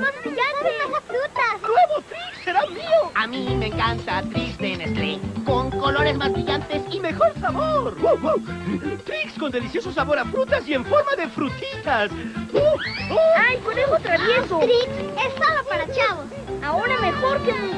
Trix con colores más brillantes. frutas! ¡Nuevo Trix será mío! A mí me encanta Trix de Nestlé, con colores más brillantes y mejor sabor. ¡Wow, wow! Trix con delicioso sabor a frutas y en forma de frutitas. ¡Uh! ¡Oh! ¡Ay, conejo travieso! Trix es solo para chavos. Ahora mejor que nunca.